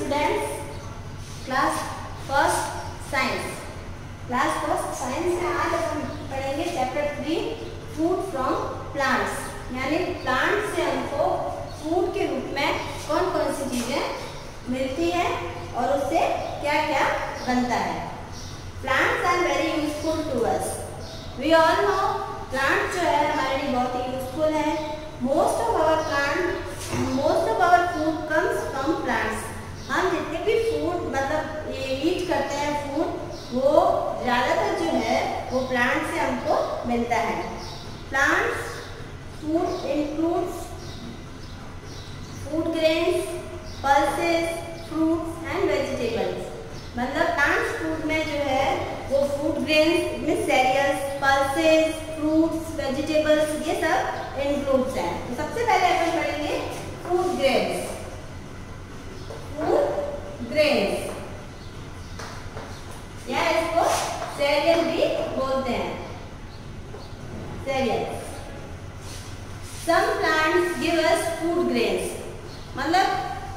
Students class first science class first science में आज हम पढ़ेंगे chapter three food from plants यानी प्लांट से हमको फ़ूड के रूप में कौन कौन सी चीज़ें मिलती है और उससे क्या क्या बनता है। Plants are very useful to us we all know plant जो है हमारे लिए बहुत ही यूजफुल है। Most of our plant most of our food comes from plants हम जितने भी फ़ूड मतलब ये ईट करते हैं फ़ूड वो ज़्यादातर जो है, वो प्लांट से हमको मिलता है। Plants food includes food grains pulses fruits and vegetables मतलब प्लांट्स फ़ूड में जो है, वो फ़ूड ग्रेन्स में सेरियल्स पल्सेस फ्रूट्स वेजिटेबल्स ये सब इंक्लूड्स हैं। तो सबसे पहले अपन पढ़ेंगे फ़ूड ग्रेन्स ग्रेन्स या इसको सेरियल भी बोलते हैं cereal some plants give us food grains मतलब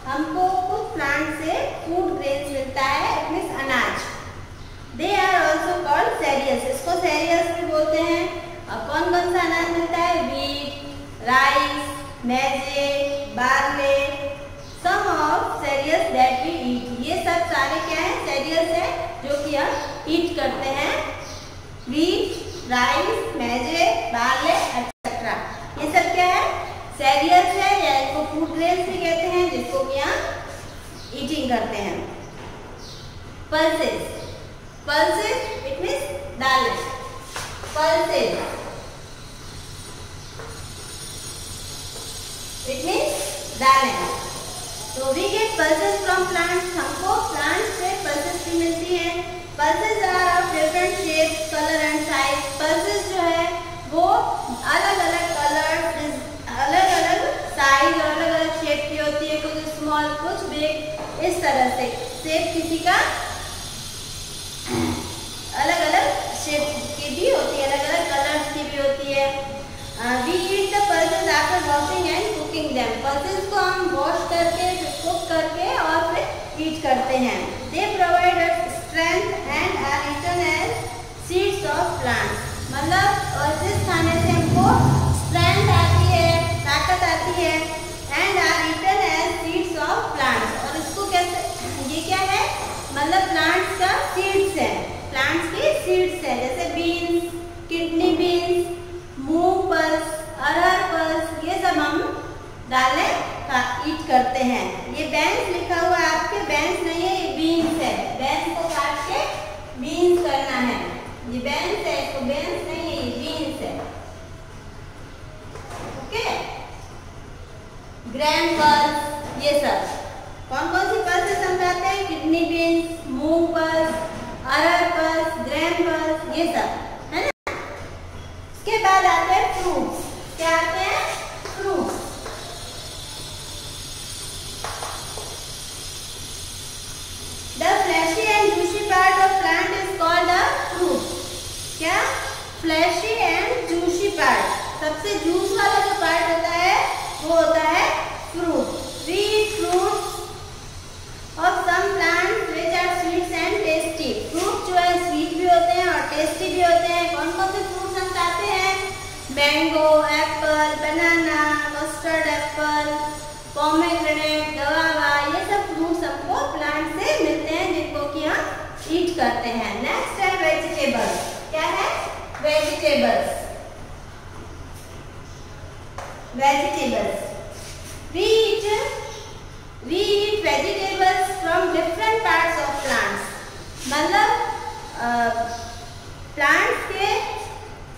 हमको कुछ प्लांट से फ़ूड ग्रेन्स मिलता है इट मीन्स अनाज. They are also called cereals इसको सेरियल्स भी बोलते हैं. और कौन कौन सा अनाज मिलता है? वीट राइस मैजे बार्ले जो कि हम ईट करते हैं wheat rice maize barley etcetera ये सब क्या है? सेरियल्स है या इनको फ़ूड ग्रेन्स भी कहते हैं, जिसको कि हम ईटिंग करते हैं। Pulses pulses it means dal. Pulses it means दालें। तो we get pulses from plants हमको प्लांट से पल्सेस भी मिलती है। Pulses are of different shape colour and size pulses जो है, वो अलग अलग कलर अलग अलग साइज़ और अलग अलग शेप की होती है। कुछ स्मॉल कुछ बिग इस तरह से। शेप किसी का अलग अलग शेप की भी होती है अलग अलग कलर्स की भी होती है। We eat the pulses washing them pulses को हम वॉश करके कुक करके और फिर ईट करते हैं. They provide us strength and are eaten as seeds of plants मतलब पल्सेस खाने से हमको स्ट्रेंथ आती है, ताकत आती है and are eaten as seeds of plants और इसको कैसे, ये क्या है? मतलब प्लांट्स का सीड्स है. प्लांट्स की सीड्स है. जैसे beans kidney beans moong pulse arhar pulse ये सब हम डालें का ईट करते हैं। ये बेंस लिखा हुआ है आपके बेंस नहीं है, ये बीन्स है। बेंस को काट के बीन्स करना है। ये बेंस है, इसको बेंस नहीं है, ये बीन्स है। ओके ग्रैम पल्स ये सब। कौन कौन सी पल्सेस हम खाते हैं? Kidney beans moong pulse arhar pulse gram pulse ये सब। है ना? उसके बाद आते हैं फ्रूट्स क्या आते हैं fruits the fleshy and juicy part of plant is called a fruit क्या फ्लैशी एंड जूसी पार्ट सबसे जूस वाला जो पार्ट होता है वो होता है fruit sweet fruits of some plants which are sweets and tasty fruit जो है स्वीट भी होते हैं और टेस्टी भी होते हैं, कौन कौन से फ्रूट्स हम खाते हैं? Mango apple banana custard apple pomegranate guava ये सब फ्रूट्स हमको प्लांट से मिलते हैं, जिनको कि हम ईट करते हैं। नेक्स्ट है वेजिटेबल्स क्या है? Vegetables vegetables we eat we eat vegetables from different parts of plants मतलब प्लांट्स के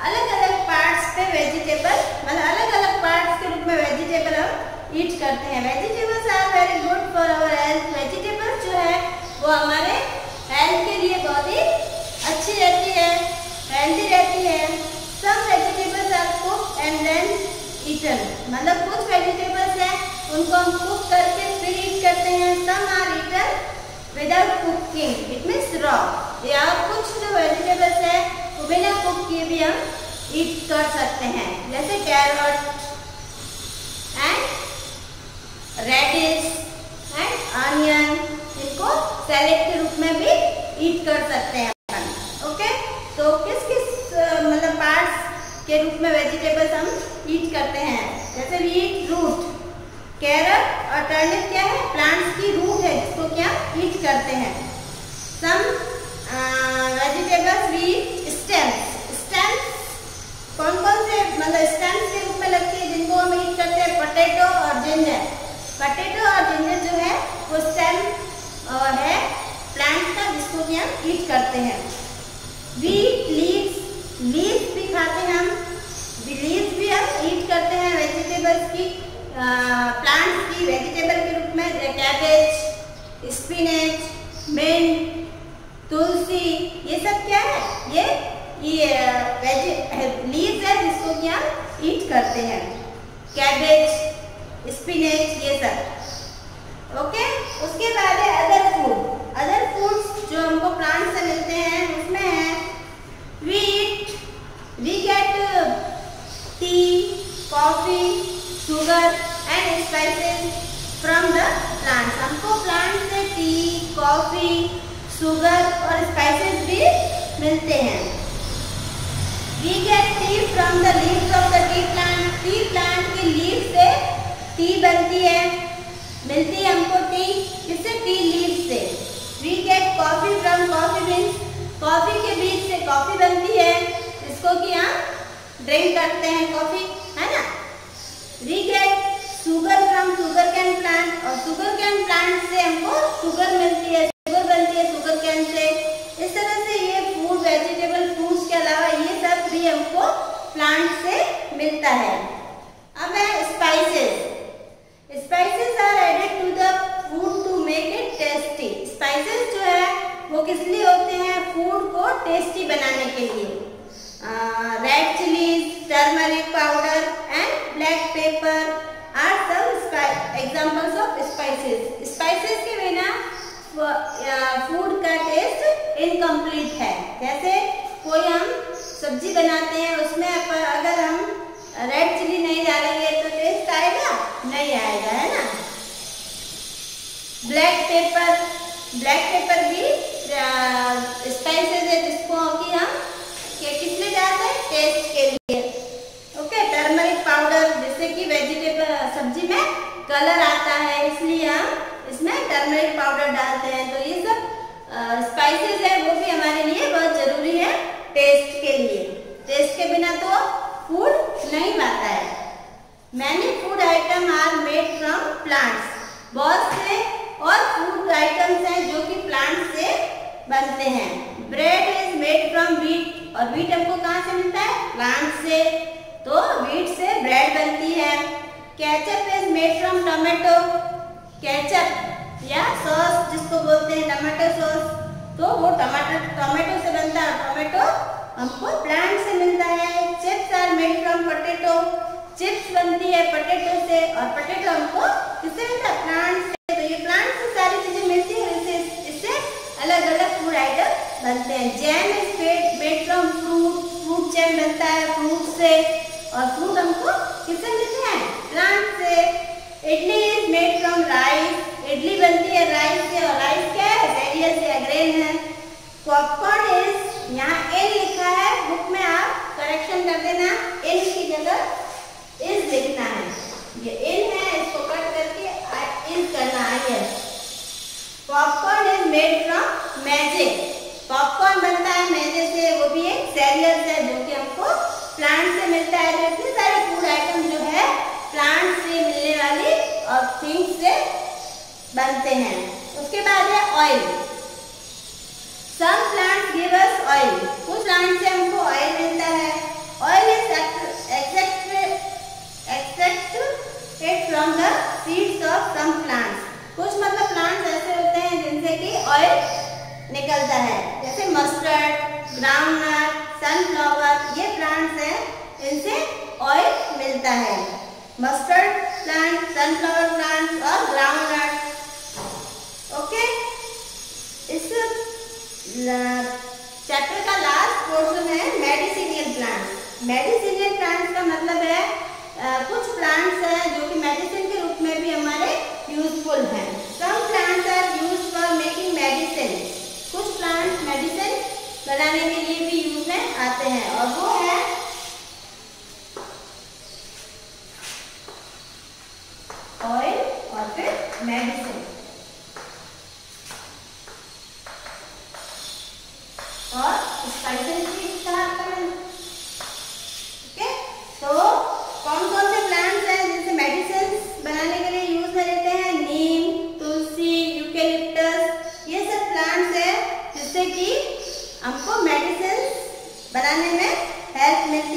अलग अलग पार्ट्स पे वेजिटेबल मतलब अलग अलग पार्ट्स के रूप में वेजिटेबल हम ईट करते हैं vegetables are very good for our health vegetables जो है वो हमारे हेल्थ के लिए बहुत ही अच्छी रहती है हेल्थी रहती है some vegetables are cook and then eaten मतलब कुछ वेजिटेबल्स हैं, उनको हम कुक करके फिर ईट करते हैं। Some are eaten without cooking it means raw या कुछ जो वेजिटेबल्स है वो बिना कुक किए भी हम ईट कर सकते हैं। जैसे carrot and radish and onion salad के रूप में भी ईट कर सकते हैं अपन ओके तो किस किस मतलब पार्ट्स के रूप में वेजिटेबल्स हम ईट करते हैं। जैसे वी ईट रूट कैरट और टर्निप क्या है? प्लांट्स की रूट है, जिसको क्या ईट करते हैं। Some vegetables we stems stems कौन कौन से मतलब स्टेम्स के रूप में लगती है, जिनको हम ईट करते हैं? पोटैटो और जिंजर पटेटो और जिंजर जो है, वो स्टेम है प्लांट का, जिसको कि हम ईट करते हैं। वीट लीव्स लीव्स भी खाते हैं हम। लीव्स भी हम ईट करते हैं वेजिटेबल्स की प्लांट्स की वेजिटेबल के रूप में कैबेज स्पिनेच मिंट तुलसी, ये सब क्या है? ये ये लीव्स है जिसको कि हम ईट करते हैं। कैबेज स्पिनेच ये सब ओके उसके बाद है अदर फ़ूड अदर फूड्स जो हमको प्लांट से मिलते हैं उसमें है wheat we get tea coffee sugar and spices from the plants हमको प्लांट से टी कॉफ़ी शुगर और स्पाइसेस भी मिलते हैं we get tea from the leaves of the tea plant tea plant की लीव से टी बनती है, मिलती है हमको टी किससे टी लीव से। We get coffee from coffee beans coffee के बीज से कॉफ़ी बनती है इसको कि हम ड्रिंक करते हैं कॉफ़ी है ना? We get sugar from sugar cane plant और शुगर कैन प्लांट से हमको शुगर मिलती है हमको प्लांट से मिलता है अब है spices spices are added to the food to make it tasty spices जो है वो किस लिए होते हैं? फ़ूड को टेस्टी बनाने के लिए। Red chillies turmeric powder and black pepper are some examples of spices spices के बिना फ़ूड का टेस्ट इनकम्प्लीट है। जैसे कोई हम सब्ज़ी बनाते हैं, उसमें अगर हम रेड चिली नहीं डालेंगे तो टेस्ट आएगा? नहीं आएगा, है ना? ब्लैक पेपर ब्लैक पेपर भी स्पाइसेस है जिसको कि हम किस लिए डालते हैं? टेस्ट के लिए। ओके टर्मरिक पाउडर जिससे कि वेजिटेबल सब्ज़ी में कलर आता है, इसलिए हम इसमें टर्मरिक पाउडर डालते हैं। तो ये सब स्पाइसेस है, वो भी हमारे लिए बहुत ज़रूरी है टेस्ट के लिए। टेस्ट के बिना तो फ़ूड नहीं बनता है। Many food item are made from plants बहुत से और फ़ूड आइटम्स हैं जो कि प्लांट से बनते हैं। Bread is made from wheat और वीट हमको कहाँ से मिलता है? प्लांट से। तो वीट से ब्रेड बनती है। Ketchup is made from tomato ketchup या सॉस जिसको बोलते हैं टमाटो सॉस तो वो टमाटर टोमेटो से बनता है। टोमेटो हमको प्लांट से मिलता है। Chips are made from potato chips बनती है पोटैटो से और पोटैटो हमको किससे मिलता है प्लांट से तो ये प्लांट से सारी चीज़ें मिलती है इससे इससे अलग अलग फ़ूड आइटम बनते हैं jam is made made from fruit fruit jam बनता है फ्रूट से और फ्रूट हमको किससे मिलते हैं प्लांट से idli is made from rice idli बनती है राइस से और राइस क्या है सेरियल से अग्रेन है पॉपकॉर्न इज़ यहाँ एन लिखा है बुक में आप करेक्शन कर देना एन की जगह इज़ लिखना है। ये एन है, इसको कट करके इज़ करना है popcorn is made from magic popcorn बनता है मैजे से, वो भी एक सेरियल है जो कि हमको प्लांट से मिलता है। तो इतने सारे फ़ूड आइटम जो है प्लांट से मिलने वाली और थिंग्स से बनते हैं। उसके बाद है oil some plants give us oil कुछ प्लांट से हमको ऑयल मिलता है। Oil is extracted from the seeds of some plants कुछ मतलब प्लांट्स ऐसे होते हैं जिनसे कि ऑयल निकलता है। जैसे मस्टर्ड ग्राउंडनट सनफ्लावर ये प्लांट्स हैं, इनसे ऑयल मिलता है। मस्टर्ड प्लांट सनफ्लावर प्लांट और ग्राउंडनट ओके इस चैप्टर का लास्ट पोर्शन है मेडिसिनियल प्लांट्स मेडिसिनियल प्लांट्स का मतलब है आ, कुछ प्लांट्स हैं जो कि मेडिसिन के रूप में भी हमारे यूजफुल हैं. Some plants are use for making medicine कुछ प्लांट्स मेडिसिन बनाने के लिए भी यूज़ में आते हैं और वो है ऑयल और फिर मेडिसिन मेडिसिन बनाने में हेल्प मिलती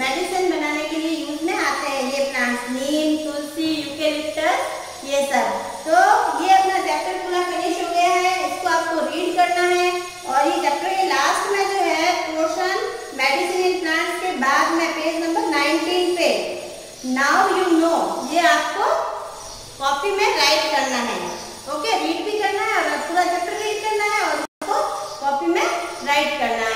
मेडिसिन बनाने के लिए यूज़ में आते हैं ये प्लांट्स नीम, तुलसी यूकेलिप्टस ये सब। तो ये अपना चैप्टर पूरा फिनिश हो गया है। इसको आपको रीड करना है। और ये चैप्टर के लास्ट में जो है पोर्शन मेडिसिन इन प्लांट्स के बाद में पेज नंबर 19 पे। नाउ यू नो ये आपको कॉपी में राइट करना है। Okay read like,